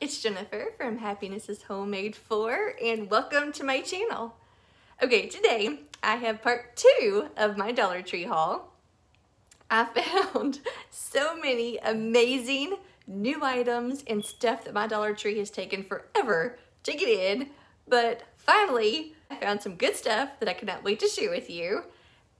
It's Jennifer from Happiness is Homemade 4 and welcome to my channel. Okay, today I have part two of my Dollar Tree haul. I found so many amazing new items and stuff that my Dollar Tree has taken forever to get in, but finally I found some good stuff that I cannot wait to share with you.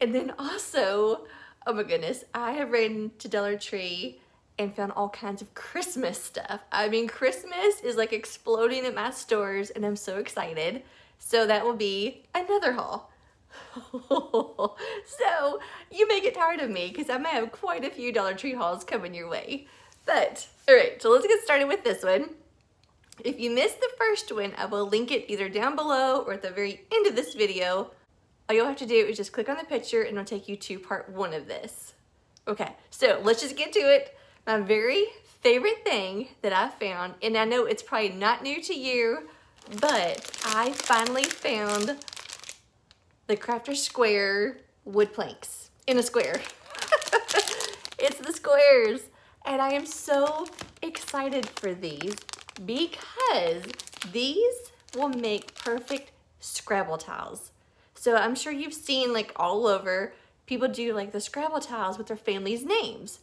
And then also, oh my goodness, I have ran to Dollar Tree and found all kinds of Christmas stuff. I mean, Christmas is like exploding at my stores and I'm so excited. So that will be another haul. so you may get tired of me because I may have quite a few Dollar Tree hauls coming your way. But, all right, so let's get started with this one. If you missed the first one, I will link it either down below or at the very end of this video. All you'll have to do is just click on the picture and it'll take you to part one of this. Okay, so let's just get to it. My very favorite thing that I found, and I know it's probably not new to you, but I finally found the Crafter Square wood planks in a square. it's the squares. And I am so excited for these because these will make perfect Scrabble tiles. So I'm sure you've seen like all over, people do like the Scrabble tiles with their family's names.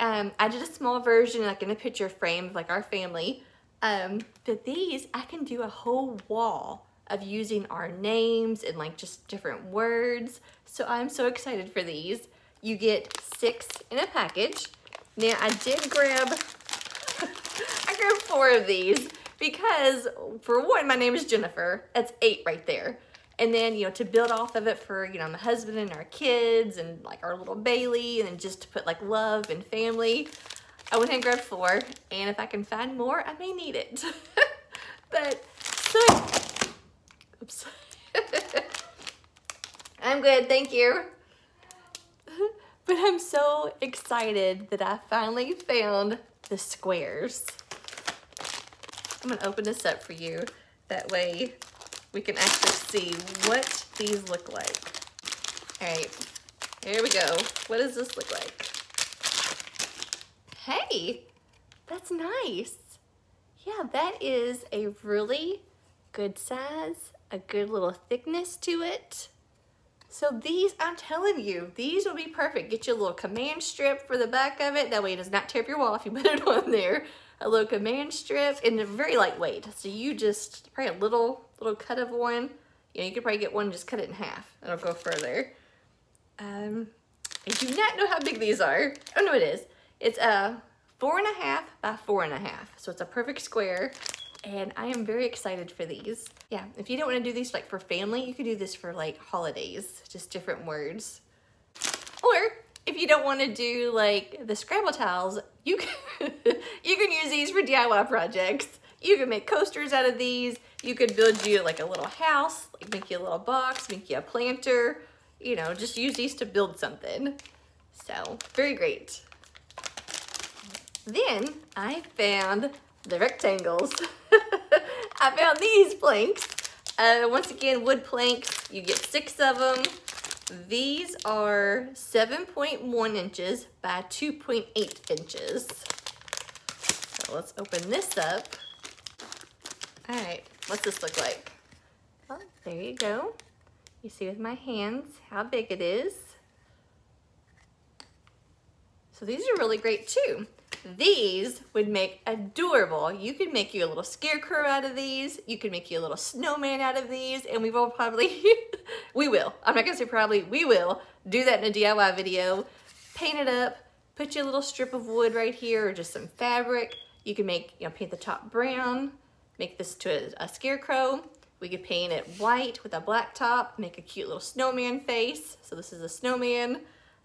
Um, I did a small version, like in a picture frame of like our family. Um, but these, I can do a whole wall of using our names and like just different words. So I'm so excited for these. You get six in a package. Now I did grab, I grabbed four of these because for one, my name is Jennifer. That's eight right there. And then, you know, to build off of it for, you know, my husband and our kids and like our little Bailey and just to put like love and family, I went and grabbed four. And if I can find more, I may need it. but so, oops. I'm good, thank you. but I'm so excited that I finally found the squares. I'm gonna open this up for you. That way we can actually see what these look like. All right, here we go. What does this look like? Hey, that's nice. Yeah, that is a really good size, a good little thickness to it. So these, I'm telling you, these will be perfect. Get you a little command strip for the back of it. That way it does not tear up your wall if you put it on there. A little command strip and they're very lightweight. So you just, probably a little, little cut of one. You know, you could probably get one and just cut it in half. It'll go further. Um, I do not know how big these are. Oh no, it is. It's a four and a half by four and a half. So it's a perfect square and I am very excited for these. Yeah, if you don't want to do these like for family, you could do this for like holidays, just different words. Or if you don't want to do like the Scrabble tiles, you can, you can use these for DIY projects. You can make coasters out of these. You could build you like a little house, like make you a little box, make you a planter, you know, just use these to build something. So, very great. Then I found the rectangles. I found these planks. Uh, once again, wood planks. You get six of them. These are 7.1 inches by 2.8 inches. So let's open this up. All right, what's this look like? There you go. You see with my hands how big it is. So these are really great too. These would make adorable. You could make you a little scarecrow out of these. You could make you a little snowman out of these. And we will probably, we will, I'm not gonna say probably, we will do that in a DIY video. Paint it up, put you a little strip of wood right here or just some fabric. You can make, you know, paint the top brown, make this to a, a scarecrow. We could paint it white with a black top, make a cute little snowman face. So this is a snowman.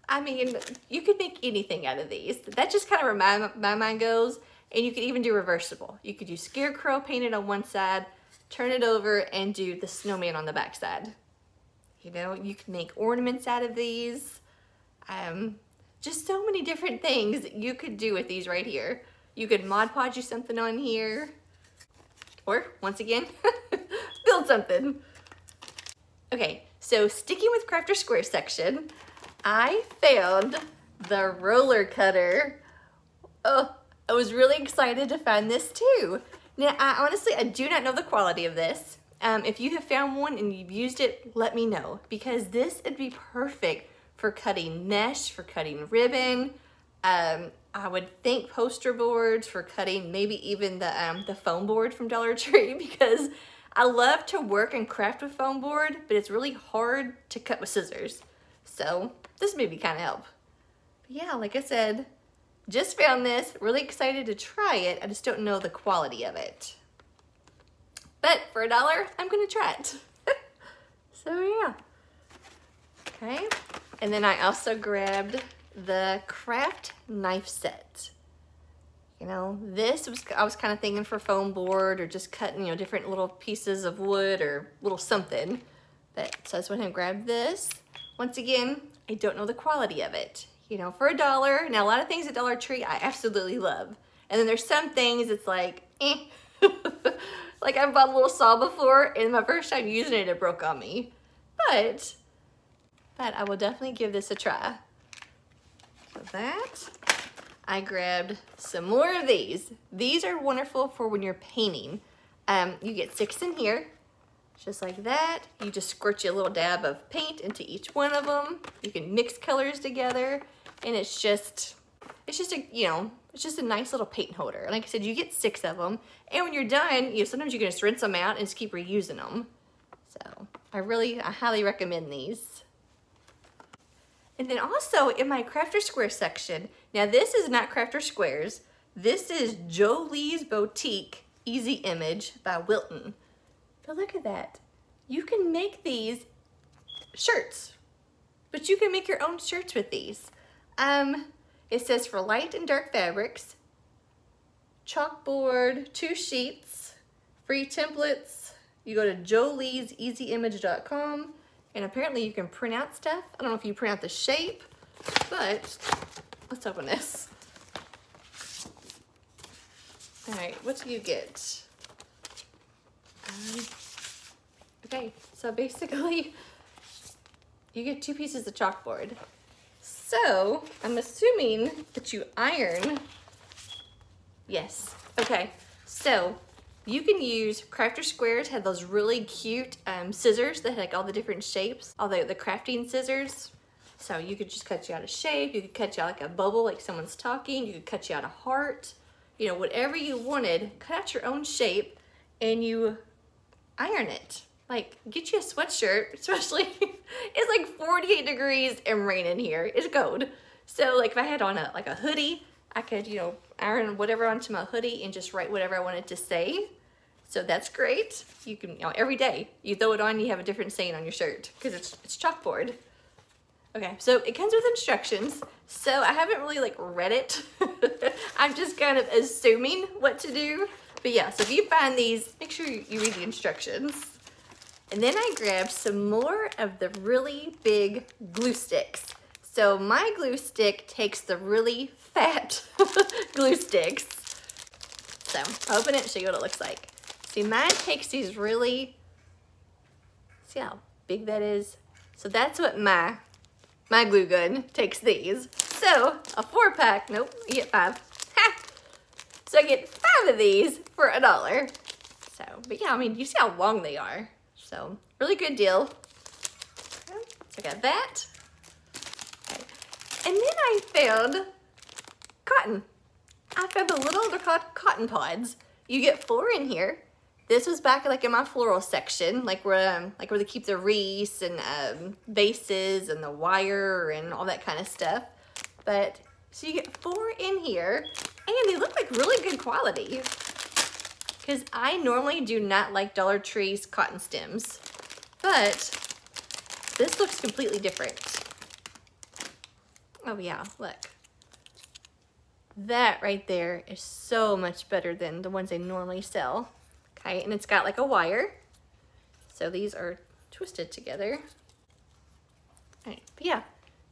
I mean, you could make anything out of these. That just kind of where my, my mind goes. And you could even do reversible. You could do scarecrow painted on one side, turn it over and do the snowman on the back side. You know, you can make ornaments out of these. Um, just so many different things you could do with these right here. You could Mod Podge you something on here. Or, once again, build something. Okay, so sticking with Crafter Square section, I found the roller cutter. Oh, I was really excited to find this too. Now, I honestly, I do not know the quality of this. Um, if you have found one and you've used it, let me know because this would be perfect for cutting mesh, for cutting ribbon. Um, I would think poster boards for cutting maybe even the, um, the foam board from Dollar Tree because I love to work and craft with foam board, but it's really hard to cut with scissors. So this maybe kind of help. But yeah, like I said, just found this, really excited to try it. I just don't know the quality of it. But for a dollar, I'm gonna try it. so yeah. Okay, and then I also grabbed the craft knife set. You know, this was, I was kind of thinking for foam board or just cutting, you know, different little pieces of wood or little something. But, so I just went and grabbed this. Once again, I don't know the quality of it you know, for a dollar. Now, a lot of things at Dollar Tree I absolutely love. And then there's some things it's like, eh. like I've bought a little saw before and my first time using it, it broke on me. But, but I will definitely give this a try. So that, I grabbed some more of these. These are wonderful for when you're painting. Um, you get six in here just like that. You just squirt you a little dab of paint into each one of them. You can mix colors together and it's just, it's just a, you know, it's just a nice little paint holder. Like I said, you get six of them and when you're done, you know, sometimes you can just rinse them out and just keep reusing them. So I really, I highly recommend these. And then also in my Crafter Square section, now this is not Crafter Squares, this is Jolee's Boutique Easy Image by Wilton. But look at that. You can make these shirts, but you can make your own shirts with these. Um, it says for light and dark fabrics, chalkboard, two sheets, free templates. You go to joleeseasyimage.com and apparently you can print out stuff. I don't know if you print out the shape, but let's open this. All right, what do you get? Um, okay, so basically you get two pieces of chalkboard. So I'm assuming that you iron. Yes, okay. So you can use Crafter Squares have those really cute um, scissors that have like all the different shapes, all the, the crafting scissors. So you could just cut you out a shape, you could cut you out like a bubble like someone's talking, you could cut you out a heart, you know, whatever you wanted, cut out your own shape and you iron it. Like, get you a sweatshirt, especially, it's like 48 degrees and rain in here. It's cold. So like if I had on a like a hoodie, I could, you know, iron whatever onto my hoodie and just write whatever I wanted to say. So that's great. You can, you know, every day you throw it on, you have a different saying on your shirt because it's, it's chalkboard. Okay, so it comes with instructions. So I haven't really like read it. I'm just kind of assuming what to do. But yeah, so if you find these, make sure you read the instructions. And then I grabbed some more of the really big glue sticks. So my glue stick takes the really fat glue sticks. So open it and show you what it looks like. See, mine takes these really, see how big that is? So that's what my, my glue gun takes these. So a four pack, nope, you get five. Ha! So I get five of these for a dollar. So, but yeah, I mean, you see how long they are. So really good deal. So I got that. Okay. And then I found cotton. I found the little, they're called cotton pods. You get four in here. This was back like in my floral section, like where um, like where they keep the wreaths and um, vases and the wire and all that kind of stuff. But so you get four in here and they look like really good quality because I normally do not like Dollar Tree's cotton stems, but this looks completely different. Oh yeah, look. That right there is so much better than the ones they normally sell. Okay, and it's got like a wire. So these are twisted together. All right, but yeah,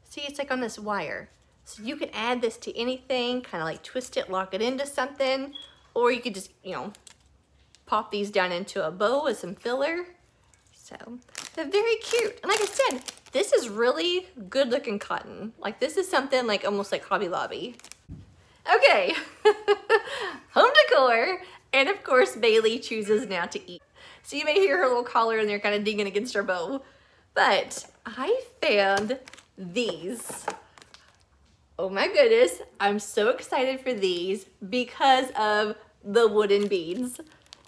see it's like on this wire. So you can add this to anything, kind of like twist it, lock it into something, or you could just, you know, pop these down into a bow with some filler. So they're very cute. And like I said, this is really good looking cotton. Like this is something like almost like Hobby Lobby. Okay, home decor. And of course, Bailey chooses now to eat. So you may hear her little collar in there kind of dinging against her bow. But I found these. Oh my goodness, I'm so excited for these because of the wooden beads.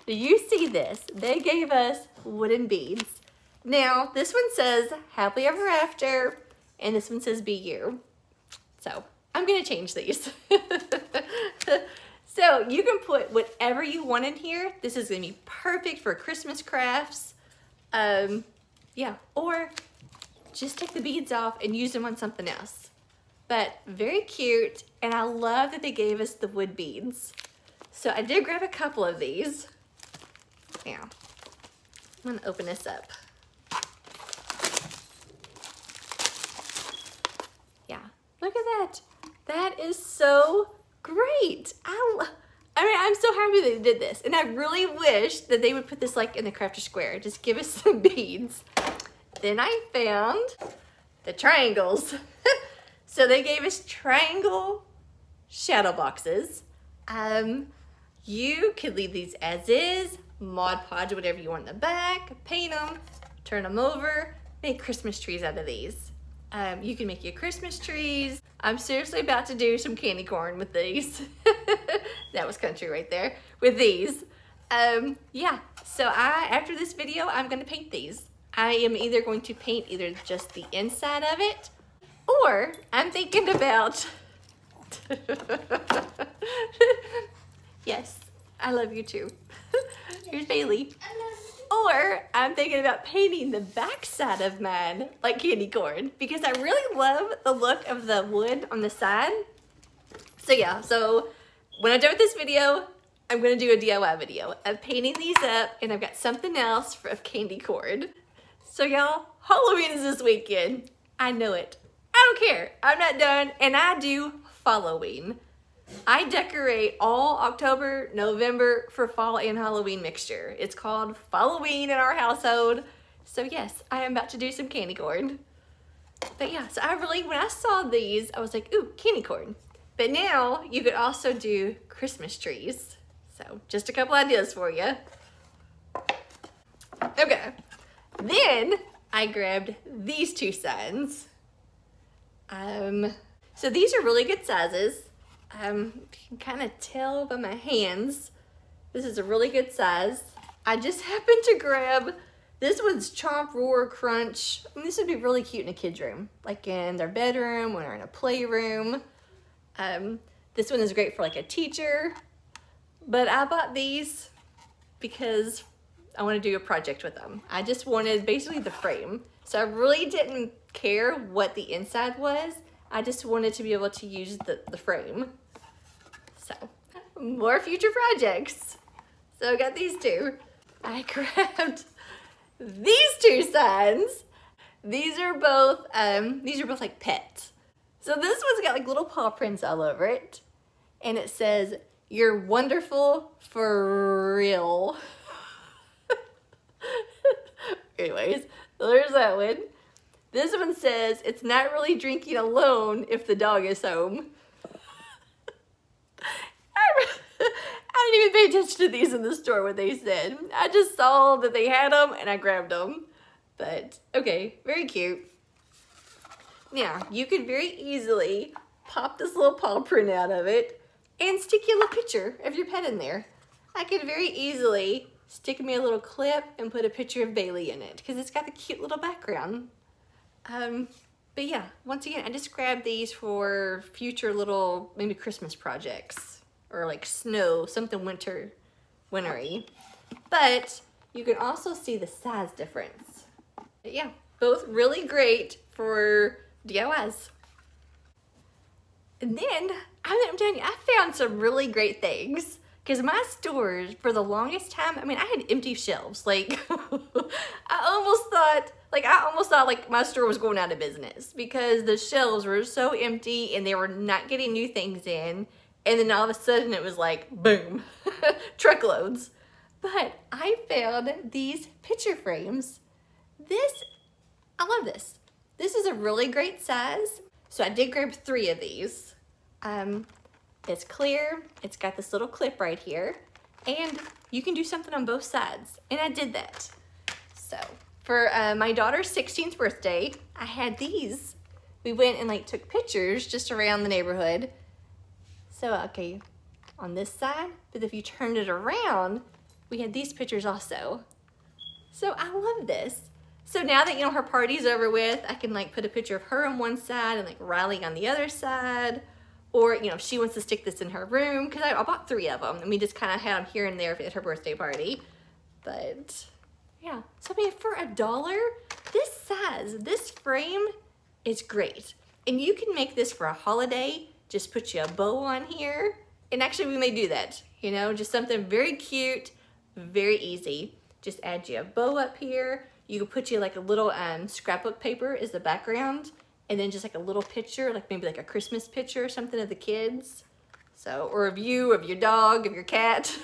Do you see this? They gave us wooden beads. Now, this one says happily ever after, and this one says be you. So, I'm gonna change these. so, you can put whatever you want in here. This is gonna be perfect for Christmas crafts. Um, yeah, or just take the beads off and use them on something else. But very cute, and I love that they gave us the wood beads. So I did grab a couple of these. Now, I'm gonna open this up. Yeah, look at that. That is so great. I, I mean, I'm so happy they did this. And I really wish that they would put this like in the crafter square. Just give us some beads. Then I found the triangles. so they gave us triangle shadow boxes. Um, you could leave these as is, Mod Podge whatever you want in the back, paint them, turn them over, make Christmas trees out of these. Um, you can make your Christmas trees. I'm seriously about to do some candy corn with these. that was country right there. With these. Um, yeah, so I, after this video, I'm gonna paint these. I am either going to paint either just the inside of it, or I'm thinking about, yes, I love you too. Here's Bailey. Or I'm thinking about painting the backside of mine like candy corn because I really love the look of the wood on the side. So yeah, so when I'm done with this video, I'm gonna do a DIY video of painting these up and I've got something else for, of candy corn. So y'all, Halloween is this weekend. I know it. I don't care. I'm not done and I do Halloween. I decorate all October, November for fall and Halloween mixture. It's called Halloween in our household. So yes, I am about to do some candy corn. But yeah, so I really, when I saw these, I was like, ooh, candy corn. But now you could also do Christmas trees. So just a couple ideas for you. Okay, then I grabbed these two signs. Um, so these are really good sizes. Um, you can kind of tell by my hands, this is a really good size. I just happened to grab, this one's Chomp, Roar, Crunch. I mean, this would be really cute in a kid's room, like in their bedroom or in a playroom. Um, this one is great for like a teacher, but I bought these because I want to do a project with them. I just wanted basically the frame. So I really didn't care what the inside was. I just wanted to be able to use the, the frame. So, more future projects. So I got these two. I grabbed these two signs. These are both, um, these are both like pets. So this one's got like little paw prints all over it. And it says, you're wonderful for real. Anyways, there's that one. This one says, it's not really drinking alone if the dog is home. I didn't even pay attention to these in the store what they said. I just saw that they had them and I grabbed them. But, okay, very cute. Now, you could very easily pop this little paw print out of it and stick your little picture of your pet in there. I could very easily stick me a little clip and put a picture of Bailey in it because it's got the cute little background. Um, but yeah, once again, I just grabbed these for future little, maybe Christmas projects or like snow, something winter, wintry. But you can also see the size difference. But yeah, both really great for DIYs. And then, I'm done, I found some really great things. Because my stores, for the longest time, I mean, I had empty shelves. Like, I almost thought, like, I almost thought, like, my store was going out of business. Because the shelves were so empty and they were not getting new things in. And then all of a sudden it was like, boom, truckloads. But I found these picture frames. This, I love this. This is a really great size. So I did grab three of these. Um, It's clear, it's got this little clip right here, and you can do something on both sides. And I did that. So for uh, my daughter's 16th birthday, I had these. We went and like took pictures just around the neighborhood. So, okay, on this side, but if you turned it around, we had these pictures also. So I love this. So now that, you know, her party's over with, I can like put a picture of her on one side and like Riley on the other side. Or, you know, if she wants to stick this in her room, because I, I, bought three of them and we just kind of had them here and there at her birthday party. But yeah, so I mean, for a dollar, this size, this frame is great. And you can make this for a holiday. Just put you a bow on here. And actually we may do that, you know, just something very cute, very easy. Just add you a bow up here you could put you like a little um, scrapbook paper as the background and then just like a little picture, like maybe like a Christmas picture or something of the kids. So, or of you, of your dog, of your cat,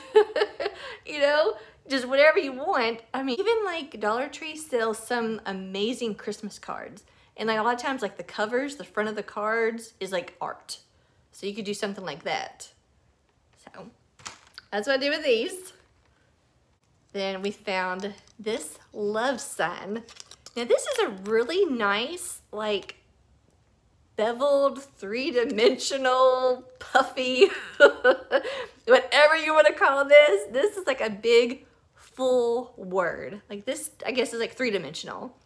you know, just whatever you want. I mean, even like Dollar Tree sells some amazing Christmas cards. And like a lot of times like the covers, the front of the cards is like art. So you could do something like that. So that's what I do with these. Then we found this love sign. Now this is a really nice, like, beveled, three-dimensional, puffy, whatever you want to call this. This is like a big, full word. Like this, I guess, is like three-dimensional.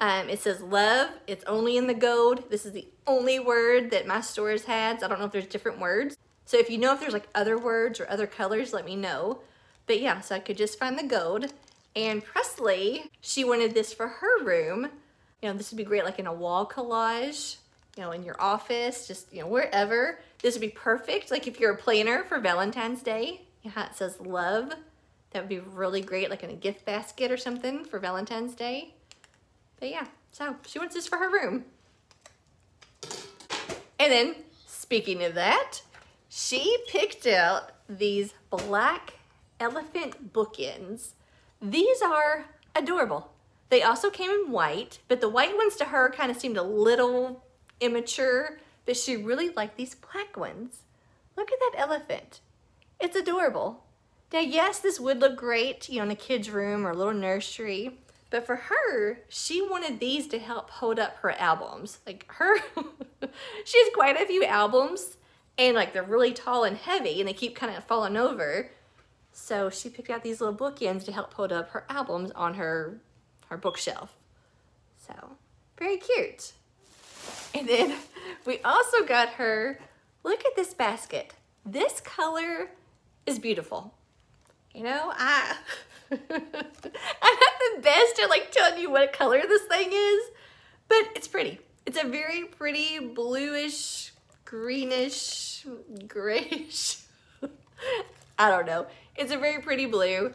Um, it says love. It's only in the gold. This is the only word that my stores had. So I don't know if there's different words. So if you know if there's like other words or other colors, let me know. But yeah, so I could just find the gold. And Presley, she wanted this for her room. You know, this would be great like in a wall collage, you know, in your office, just, you know, wherever. This would be perfect. Like if you're a planner for Valentine's Day, yeah, it says love. That would be really great, like in a gift basket or something for Valentine's Day. But yeah, so she wants this for her room. And then, speaking of that, she picked out these black elephant bookends. These are adorable. They also came in white, but the white ones to her kind of seemed a little immature, but she really liked these black ones. Look at that elephant. It's adorable. Now, yes, this would look great, you know, in a kid's room or a little nursery, but for her, she wanted these to help hold up her albums. Like her, she has quite a few albums and like they're really tall and heavy and they keep kind of falling over. So she picked out these little bookends to help hold up her albums on her, her bookshelf. So very cute. And then we also got her, look at this basket. This color is beautiful. You know, I, I'm not the best at like telling you what color this thing is, but it's pretty. It's a very pretty bluish, greenish, grayish. I don't know. It's a very pretty blue.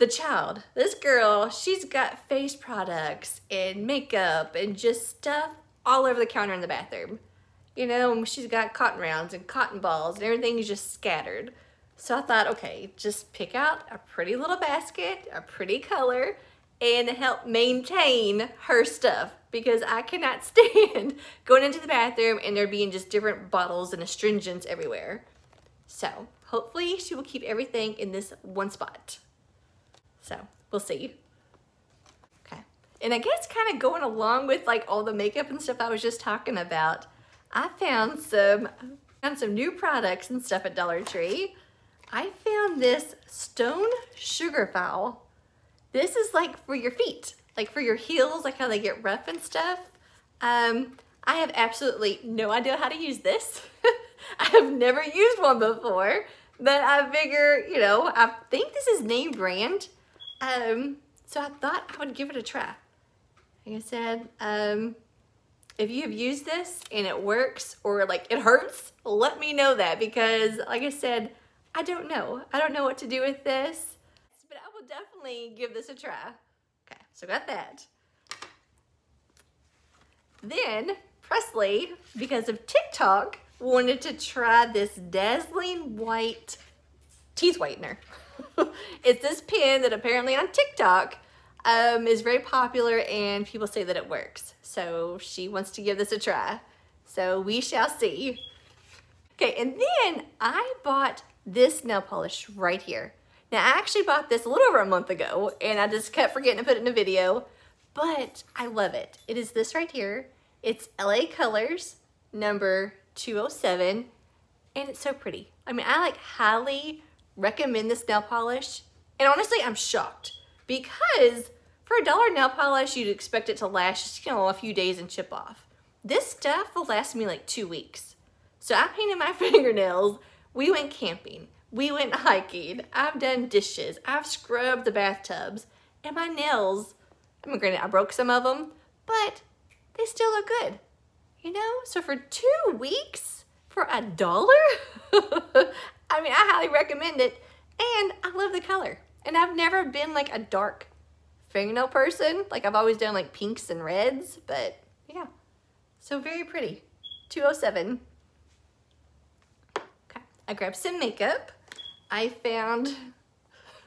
The child, this girl, she's got face products and makeup and just stuff all over the counter in the bathroom. You know, she's got cotton rounds and cotton balls and everything is just scattered. So I thought, okay, just pick out a pretty little basket, a pretty color, and help maintain her stuff because I cannot stand going into the bathroom and there being just different bottles and astringents everywhere. So hopefully she will keep everything in this one spot. So we'll see. Okay. And I guess kind of going along with like all the makeup and stuff I was just talking about, I found some, found some new products and stuff at Dollar Tree. I found this Stone Sugar Foul. This is like for your feet, like for your heels, like how they get rough and stuff. Um, I have absolutely no idea how to use this. I have never used one before. But I figure, you know, I think this is name brand. Um, so I thought I would give it a try. Like I said, um, if you have used this and it works or like it hurts, let me know that because like I said, I don't know. I don't know what to do with this, but I will definitely give this a try. Okay, so got that. Then Presley, because of TikTok, wanted to try this dazzling white teeth whitener. it's this pen that apparently on TikTok um, is very popular and people say that it works. So she wants to give this a try. So we shall see. Okay, and then I bought this nail polish right here. Now, I actually bought this a little over a month ago, and I just kept forgetting to put it in a video, but I love it. It is this right here. It's LA Colors number 207, and it's so pretty. I mean, I like highly recommend this nail polish, and honestly, I'm shocked because for a dollar nail polish, you'd expect it to last you know, a few days and chip off. This stuff will last me like two weeks. So I painted my fingernails. We went camping. We went hiking. I've done dishes. I've scrubbed the bathtubs. And my nails, I mean, granted, I broke some of them, but they still look good. You know? So for two weeks, for a dollar? I mean, I highly recommend it. And I love the color. And I've never been like a dark fingernail person. Like I've always done like pinks and reds, but yeah. So very pretty. 207. Okay, I grabbed some makeup. I found,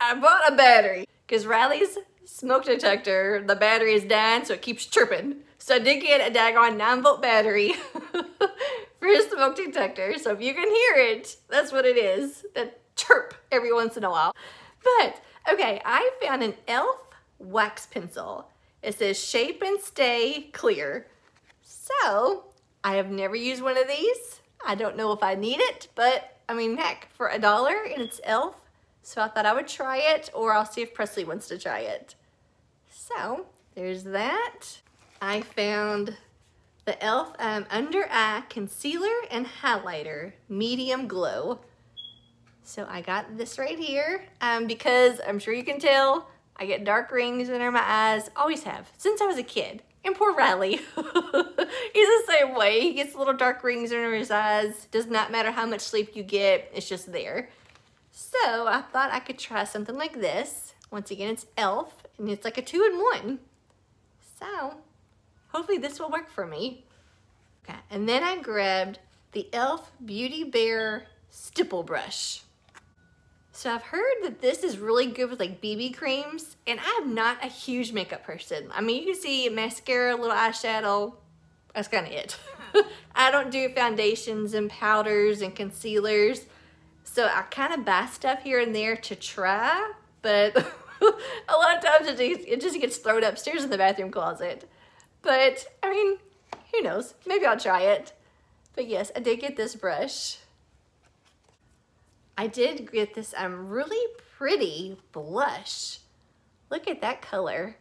I bought a battery because Riley's smoke detector, the battery is dying so it keeps chirping. So I did get a daggone 9 volt battery for his smoke detector. So if you can hear it, that's what it is. That chirp every once in a while. But, okay, I found an e.l.f. wax pencil. It says shape and stay clear. So, I have never used one of these. I don't know if I need it, but I mean, heck, for a dollar and it's e.l.f. So I thought I would try it or I'll see if Presley wants to try it. So, there's that. I found the e.l.f. Um, Under Eye Concealer and Highlighter Medium Glow. So I got this right here um, because I'm sure you can tell I get dark rings under my eyes, always have, since I was a kid. And poor Riley, he's the same way. He gets little dark rings under his eyes. Does not matter how much sleep you get, it's just there. So I thought I could try something like this. Once again, it's e.l.f. and it's like a two-in-one. So hopefully this will work for me. Okay, and then I grabbed the e.l.f. Beauty Bear Stipple Brush. So I've heard that this is really good with like BB creams and I'm not a huge makeup person. I mean, you can see mascara, little eyeshadow, that's kind of it. I don't do foundations and powders and concealers. So I kind of buy stuff here and there to try, but a lot of times it just, it just gets thrown upstairs in the bathroom closet. But I mean, who knows? Maybe I'll try it. But yes, I did get this brush. I did get this um, really pretty blush. Look at that color.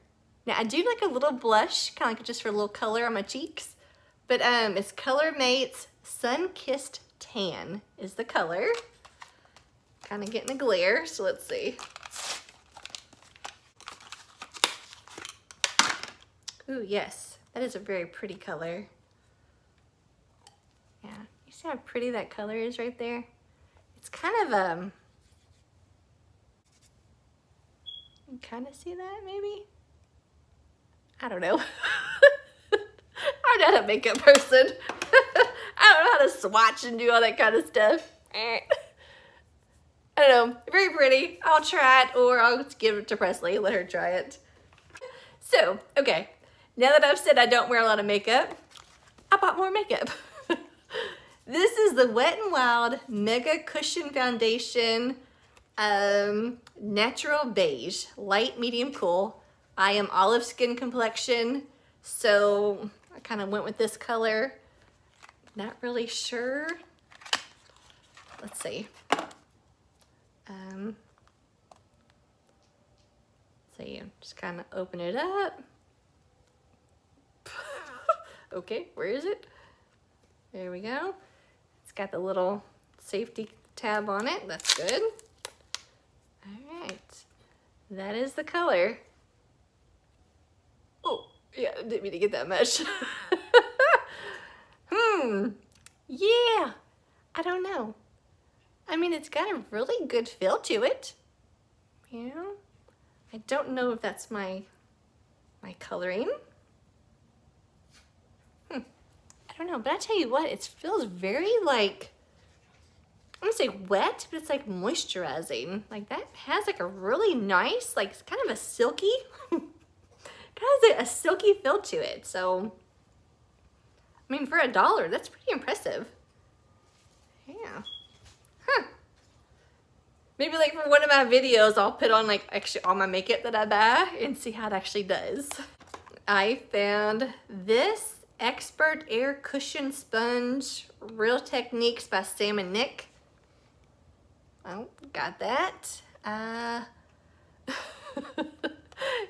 Now I do like a little blush, kind of like just for a little color on my cheeks. But um, it's Color Mates Sun Kissed Tan is the color. Kind of getting a glare, so let's see. Ooh, yes, that is a very pretty color. Yeah, you see how pretty that color is right there? It's kind of, um, you kind of see that maybe? I don't know. I'm not a makeup person. I don't know how to swatch and do all that kind of stuff. I don't know, very pretty. I'll try it or I'll give it to Presley, let her try it. So, okay, now that I've said I don't wear a lot of makeup, I bought more makeup. This is the Wet n Wild Mega Cushion Foundation um, Natural Beige, light, medium, cool. I am olive skin complexion, so I kind of went with this color. Not really sure. Let's see. Um, so you just kind of open it up. Okay, where is it? There we go It's got the little safety tab on it. That's good. All right. That is the color. Oh, yeah, didn't mean to get that much. hmm. Yeah. I don't know. I mean, it's got a really good feel to it. Know? I don't know if that's my my coloring. I don't know, but I tell you what, it feels very like, I'm gonna say wet, but it's like moisturizing. Like that has like a really nice, like kind of a silky, kind of a silky feel to it. So I mean, for a dollar, that's pretty impressive. Yeah. Huh. Maybe like for one of my videos, I'll put on like actually all my makeup that I buy and see how it actually does. I found this Expert Air Cushion Sponge Real Techniques by Sam and Nic. Oh, got that. Uh,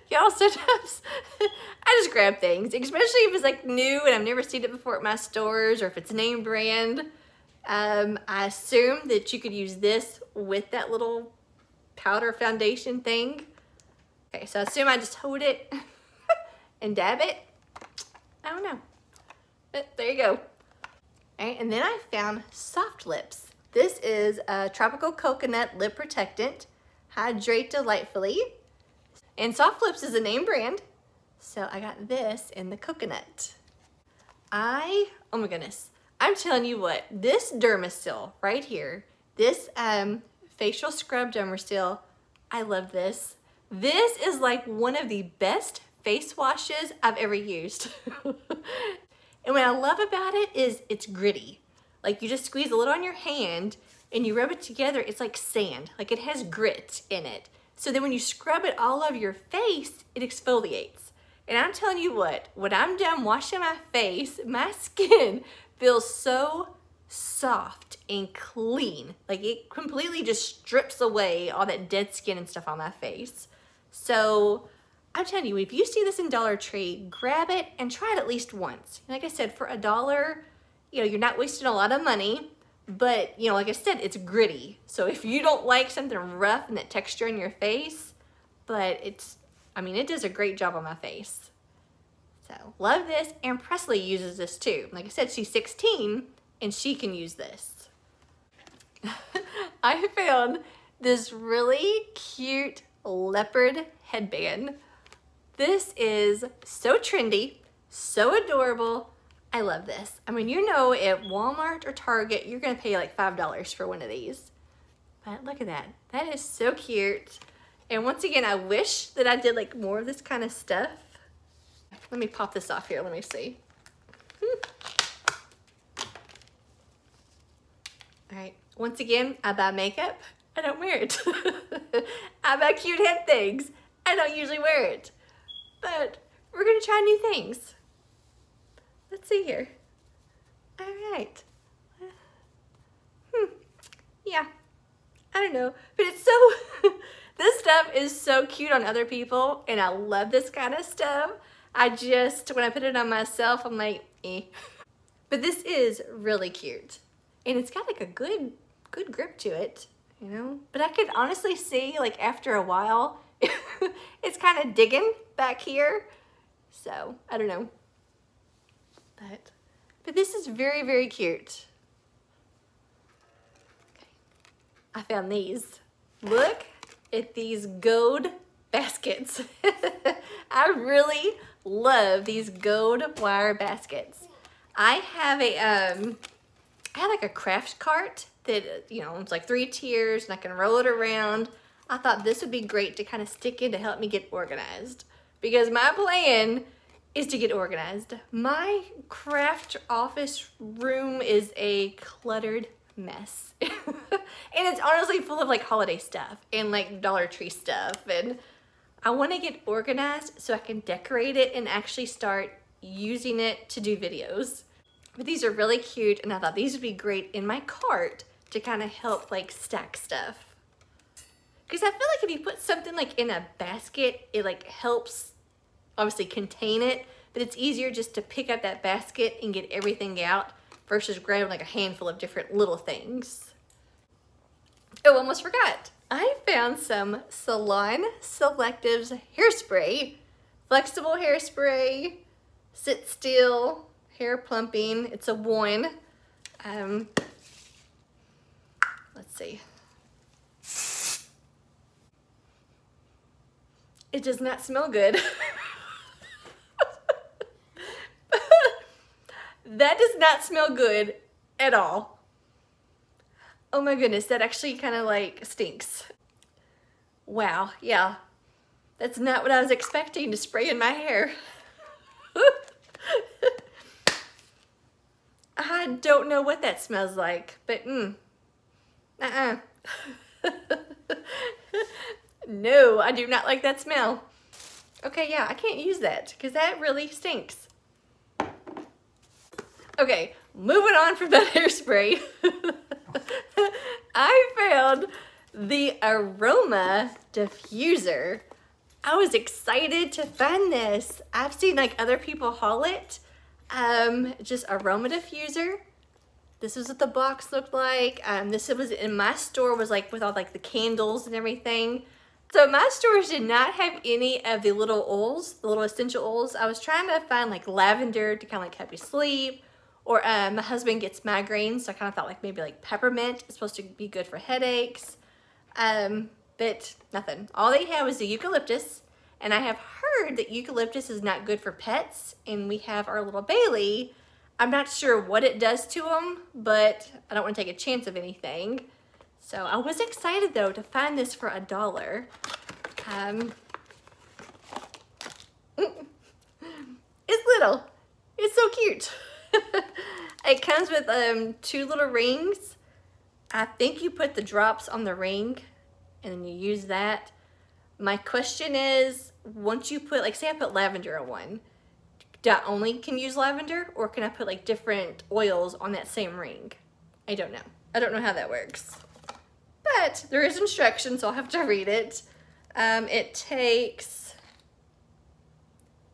y'all sometimes I just grab things, especially if it's like new and I've never seen it before at my stores or if it's a name brand. Um, I assume that you could use this with that little powder foundation thing. Okay, so I assume I just hold it and dab it. I don't know. There you go. and then I found Soft Lips. This is a tropical coconut lip protectant. Hydrate delightfully. And Soft Lips is a name brand. So I got this in the coconut. I, oh my goodness. I'm telling you what, this Dermasil right here, this um, facial scrub Dermasil, I love this. This is like one of the best face washes I've ever used. and what I love about it is it's gritty. Like you just squeeze a little on your hand and you rub it together, it's like sand. Like it has grit in it. So then when you scrub it all over your face, it exfoliates. And I'm telling you what, when I'm done washing my face, my skin feels so soft and clean. Like it completely just strips away all that dead skin and stuff on my face. So I'm telling you, if you see this in Dollar Tree, grab it and try it at least once. Like I said, for a dollar, you know, you're not wasting a lot of money, but you know, like I said, it's gritty. So if you don't like something rough and that texture in your face, but it's, I mean, it does a great job on my face. So love this. And Presley uses this too. Like I said, she's 16 and she can use this. I found this really cute leopard headband. This is so trendy, so adorable. I love this. I mean, you know, at Walmart or Target, you're gonna pay like $5 for one of these. But look at that. That is so cute. And once again, I wish that I did like more of this kind of stuff let me pop this off here. Let me see. Hmm. All right. Once again, I buy makeup. I don't wear it. I buy cute head things. I don't usually wear it. But we're to try new things. Let's see here. All right. Hmm. Yeah. I don't know. But it's so... this stuff is so cute on other people. And I love this kind of stuff. I just, when I put it on myself, I'm like, eh. But this is really cute. And it's got like a good, good grip to it, you know? But I could honestly see like after a while, it's kind of digging back here. So, I don't know. But, but this is very, very cute. Okay. I found these. Look at these gold baskets. I really love these gold wire baskets. I have a, um, I have like a craft cart that, you know, it's like three tiers and I can roll it around. I thought this would be great to kind of stick in to help me get organized because my plan is to get organized. My craft office room is a cluttered mess. and it's honestly full of like holiday stuff and like Dollar Tree stuff and I want to get organized so I can decorate it and actually start using it to do videos. But these are really cute and I thought these would be great in my cart to kind of help like stack stuff. Because I feel like if you put something like in a basket, it like helps obviously contain it, but it's easier just to pick up that basket and get everything out versus grabbing like a handful of different little things. Oh, almost forgot. I found some Salon Selectives hairspray. Flexible hairspray, sit still, hair plumping. It's a one. Um, let's see. It does not smell good. that does not smell good at all. Oh my goodness, that actually kind of like stinks. Wow, yeah. That's not what I was expecting to spray in my hair. I don't know what that smells like, but mm, uh-uh. No, I do not like that smell. Okay, yeah, I can't use that because that really stinks. Okay, moving on from that hairspray. I found the aroma diffuser. I was excited to find this. I've seen like other people haul it. Um, just aroma diffuser. This is what the box looked like. Um, this was in my store was like with all like the candles and everything. So my stores did not have any of the little oils, the little essential oils. I was trying to find like lavender to kind of like help you sleep. Or um, my husband gets migraines, so I kind of thought like maybe like peppermint is supposed to be good for headaches. Um, but nothing. All they had was the eucalyptus. And I have heard that eucalyptus is not good for pets. And we have our little Bailey. I'm not sure what it does to him, but I don't want to take a chance of anything. So I was excited though to find this for a dollar. Um, it's little. It's so cute. it comes with um, two little rings. I think you put the drops on the ring and then you use that. My question is, once you put, like say I put lavender on one, do I only can use lavender or can I put like different oils on that same ring? I don't know. I don't know how that works. But there is instructions, so I'll have to read it. Um, it takes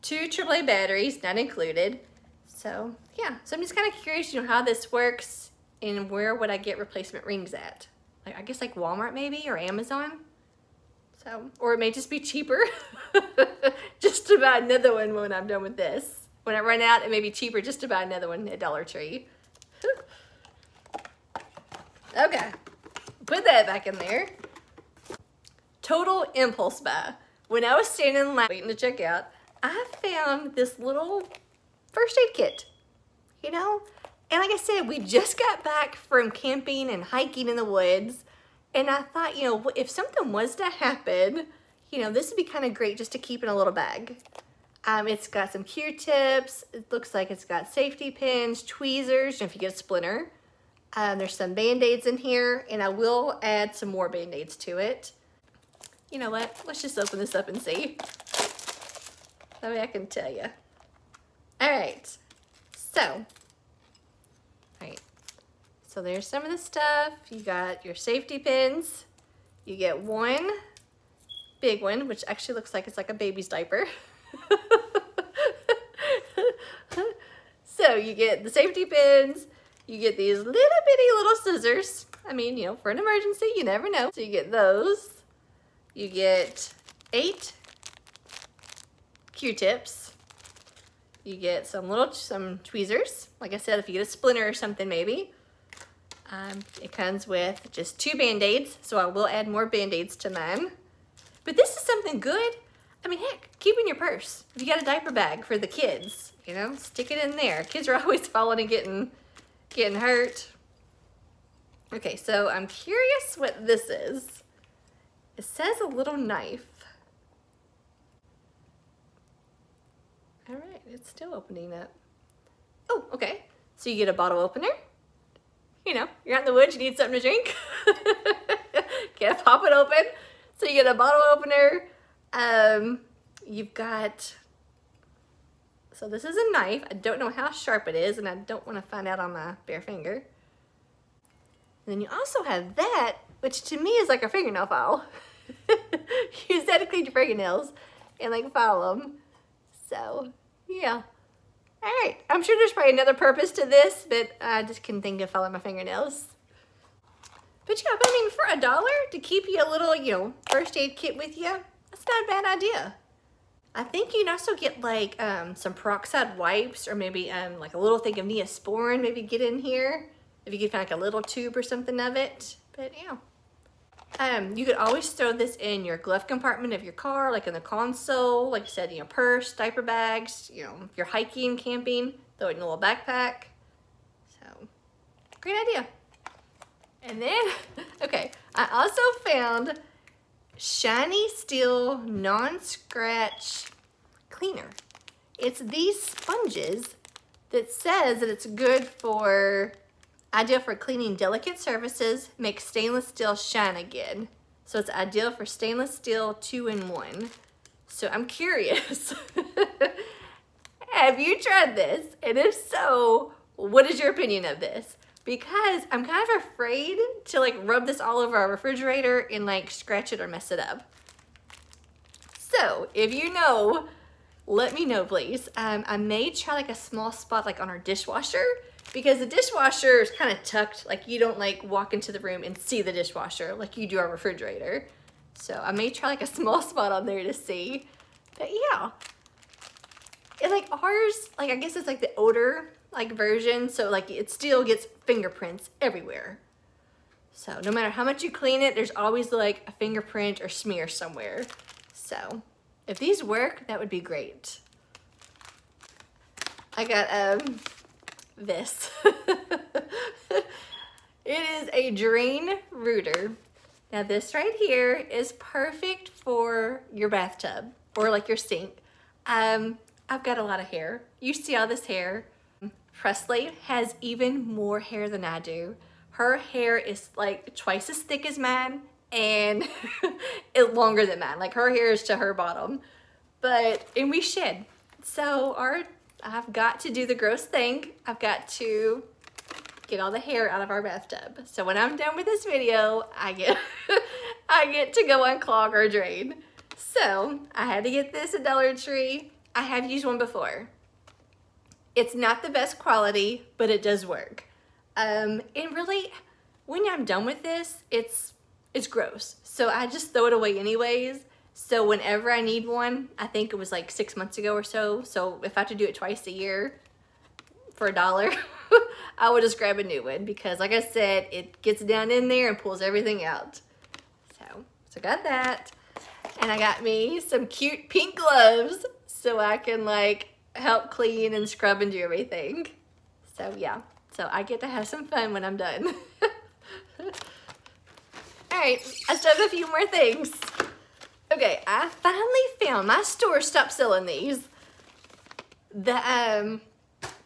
two AAA batteries, not included. So yeah, so I'm just kind of curious, you know, how this works and where would I get replacement rings at? Like, I guess like Walmart maybe or Amazon. So, or it may just be cheaper. just to buy another one when I'm done with this. When I run out, it may be cheaper just to buy another one at Dollar Tree. okay, put that back in there. Total impulse buy. When I was standing in line waiting to check out, I found this little first aid kit, you know? And like I said, we just got back from camping and hiking in the woods. And I thought, you know, if something was to happen, you know, this would be kind of great just to keep in a little bag. Um, it's got some Q-tips. It looks like it's got safety pins, tweezers, if you get a splinter. Um, there's some Band-Aids in here, and I will add some more Band-Aids to it. You know what? Let's just open this up and see. That way I can tell you. All right, so, all right, so there's some of the stuff. You got your safety pins. You get one big one, which actually looks like it's like a baby's diaper. so you get the safety pins, you get these little bitty little scissors. I mean, you know, for an emergency, you never know. So you get those. You get eight Q-tips. You get some little, some tweezers. Like I said, if you get a splinter or something maybe. Um, it comes with just two Band-Aids, so I will add more Band-Aids to mine. But this is something good. I mean, heck, keep in your purse. If you got a diaper bag for the kids, you know, stick it in there. Kids are always falling and getting, getting hurt. Okay, so I'm curious what this is. It says a little knife. All right, it's still opening up. Oh, okay. So you get a bottle opener. You know, you're out in the woods, you need something to drink. Can't pop it open. So you get a bottle opener. Um, you've got, so this is a knife. I don't know how sharp it is and I don't want to find out on my bare finger. And then you also have that, which to me is like a fingernail file. Use that to clean your fingernails and like file them. So yeah. All right, I'm sure there's probably another purpose to this, but I just couldn't think of filing my fingernails. But yeah, but I mean, for a dollar to keep you a little, you know, first aid kit with you, that's not a bad idea. I think you can also get like um, some peroxide wipes or maybe um, like a little thing of Neosporin, maybe get in here. If you could find like a little tube or something of it. But yeah. Um, you could always throw this in your glove compartment of your car, like in the console, like I said, you know, purse, diaper bags, you know, if you're hiking, camping, throw it in a little backpack. So, great idea. And then, okay, I also found Shiny Steel Non-Scratch Cleaner. It's these sponges that says that it's good for, ideal for cleaning delicate surfaces, make stainless steel shine again. So it's ideal for stainless steel two in one. So I'm curious, have you tried this? And if so, what is your opinion of this? Because I'm kind of afraid to like rub this all over our refrigerator and like scratch it or mess it up. So if you know, let me know please. Um, I may try like a small spot like on our dishwasher because the dishwasher is kind of tucked like you don't like walk into the room and see the dishwasher like you do our refrigerator. So I may try like a small spot on there to see. But yeah. And like ours, like I guess it's like the odor like version. So like it still gets fingerprints everywhere. So no matter how much you clean it, there's always like a fingerprint or smear somewhere. So if these work, that would be great. I got um this. it is a drain rooter. Now this right here is perfect for your bathtub or like your sink. Um, I've got a lot of hair. You see all this hair. Presley has even more hair than I do. Her hair is like twice as thick as mine and it longer than mine. Like her hair is to her bottom. But, and we shed. So our, I've got to do the gross thing. I've got to get all the hair out of our bathtub. So when I'm done with this video, I get, I get to go unclog our drain. So I had to get this at Dollar Tree. I have used one before. It's not the best quality, but it does work. Um, and really, when I'm done with this, it's it's gross. So I just throw it away anyways. So whenever I need one, I think it was like six months ago or so. So if I have to do it twice a year for a dollar, I would just grab a new one because like I said, it gets down in there and pulls everything out. So, so got that. And I got me some cute pink gloves so I can like help clean and scrub and do everything. So yeah, so I get to have some fun when I'm done. All right, I still have a few more things. Okay, I finally found, my store stopped selling these. The, um,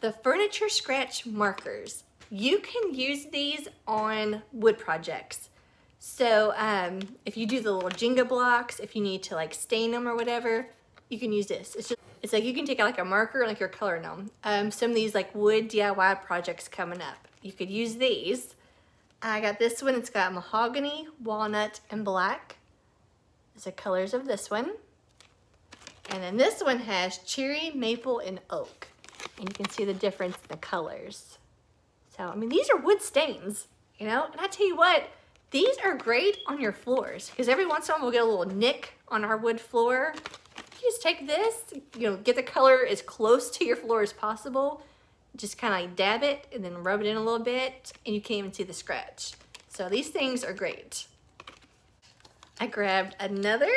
the furniture scratch markers. You can use these on wood projects. So um, if you do the little Jenga blocks, if you need to like stain them or whatever, you can use this. It's just it's like you can take out like a marker like you're coloring them. Um, some of these like wood DIY projects coming up. You could use these. I got this one. It's got mahogany, walnut, and black. It's the colors of this one. And then this one has cherry, maple, and oak. And you can see the difference in the colors. So, I mean, these are wood stains, you know? And I tell you what, these are great on your floors because every once in a while we'll get a little nick on our wood floor you just take this, you know, get the color as close to your floor as possible. Just kind of like dab it and then rub it in a little bit and you can't even see the scratch. So these things are great. I grabbed another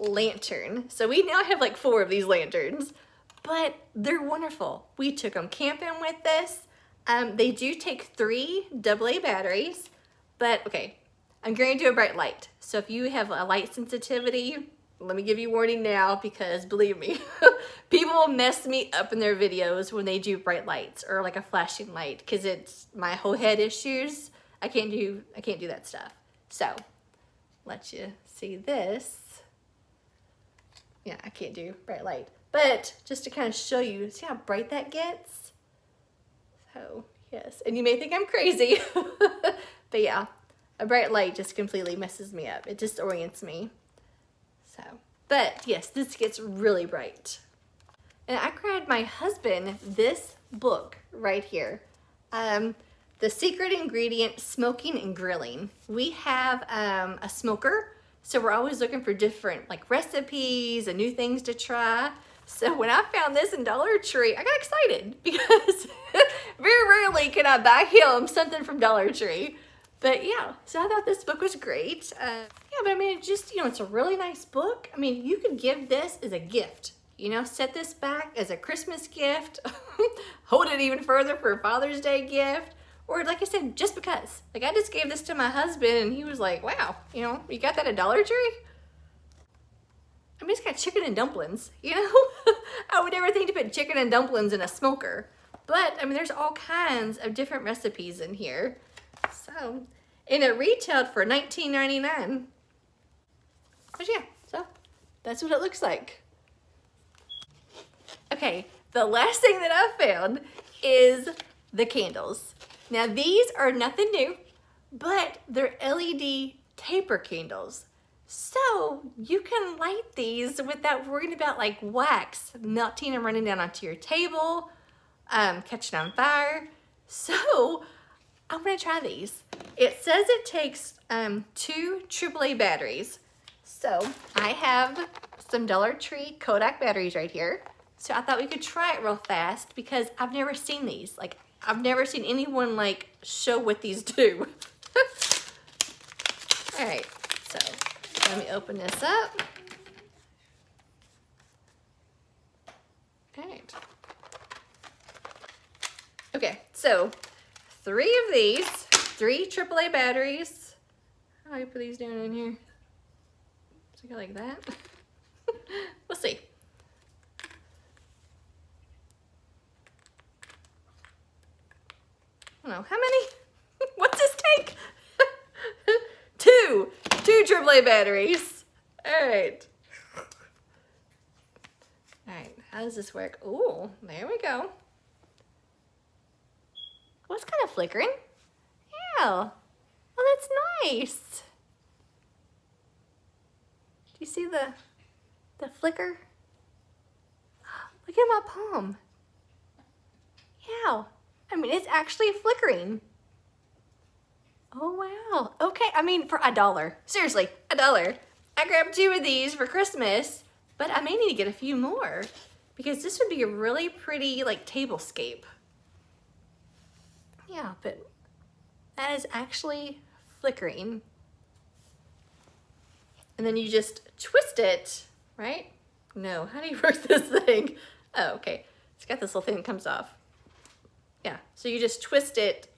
lantern. So we now have like four of these lanterns, but they're wonderful. We took them camping with this. Um, they do take three AA batteries, but okay, I'm going to do a bright light. So if you have a light sensitivity, let me give you warning now because believe me, people mess me up in their videos when they do bright lights or like a flashing light because it's my whole head issues. I can't do, I can't do that stuff. So let you see this. Yeah, I can't do bright light. But just to kind of show you, see how bright that gets? So yes, and you may think I'm crazy, but yeah, a bright light just completely messes me up. It disorients me. So, but yes, this gets really bright. And I grabbed my husband this book right here. Um, the Secret Ingredient Smoking and Grilling. We have um, a smoker, so we're always looking for different like recipes and new things to try. So when I found this in Dollar Tree, I got excited because very rarely can I buy him something from Dollar Tree. But yeah, so I thought this book was great. Uh, yeah, but I mean, just, you know, it's a really nice book. I mean, you could give this as a gift. You know, set this back as a Christmas gift. Hold it even further for a Father's Day gift. Or like I said, just because. Like I just gave this to my husband and he was like, wow, you know, you got that at Dollar Tree? I mean, it's got chicken and dumplings, you know? I would never think to put chicken and dumplings in a smoker. But, I mean, there's all kinds of different recipes in here. So, and it retailed for $19.99. But yeah, so that's what it looks like. Okay, the last thing that I found is the candles. Now these are nothing new, but they're LED taper candles. So you can light these without worrying about like wax melting and running down onto your table, um, catching on fire. So I'm gonna try these. It says it takes um, two AAA batteries. So I have some Dollar Tree Kodak batteries right here. So I thought we could try it real fast because I've never seen these. Like, I've never seen anyone, like, show what these do. All right, so let me open this up. All right. Okay, so three of these, three AAA batteries. How do I put these down in here? So go like that. we'll see. I don't know, how many? What's this take? two, two AAA batteries. All right. All right, how does this work? Ooh, there we go. What's kind of flickering? Oh, that's nice. Do you see the, the flicker? Look at my palm. Yeah. I mean, it's actually flickering. Oh, wow. Okay, I mean, for a dollar. Seriously, a dollar. I grabbed two of these for Christmas, but I may need to get a few more because this would be a really pretty, like, tablescape. Yeah, but that is actually flickering. And then you just twist it, right? No, how do you work this thing? Oh, okay. It's got this little thing that comes off. Yeah, so you just twist it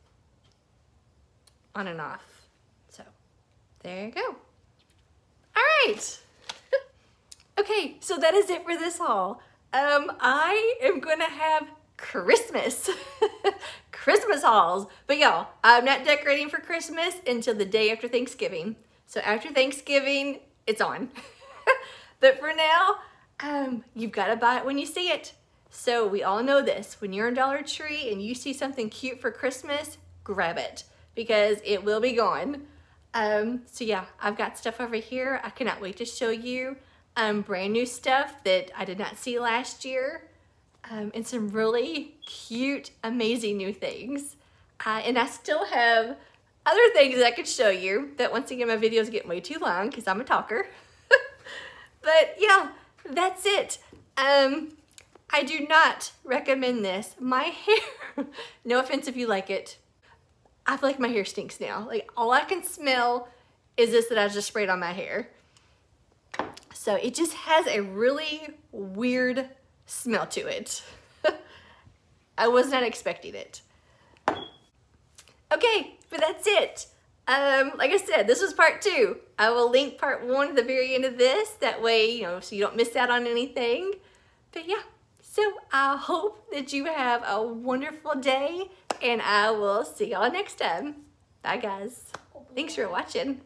on and off. So there you go. All right. okay, so that is it for this haul. Um, I am gonna have Christmas. Christmas hauls. But y'all, I'm not decorating for Christmas until the day after Thanksgiving. So after Thanksgiving, it's on. but for now, um, you've got to buy it when you see it. So we all know this. When you're in Dollar Tree and you see something cute for Christmas, grab it because it will be gone. Um, so yeah, I've got stuff over here. I cannot wait to show you um, brand new stuff that I did not see last year um, and some really cute, amazing new things. Uh, and I still have other things I could show you that once again my videos get way too long because I'm a talker. but yeah, that's it. Um, I do not recommend this. My hair, no offense if you like it, I feel like my hair stinks now. Like all I can smell is this that I just sprayed on my hair. So it just has a really weird smell to it. I was not expecting it. Okay, but that's it. Um, like I said, this was part two. I will link part one at the very end of this. That way, you know, so you don't miss out on anything. But yeah, so I hope that you have a wonderful day and I will see y'all next time. Bye guys. Thanks for watching.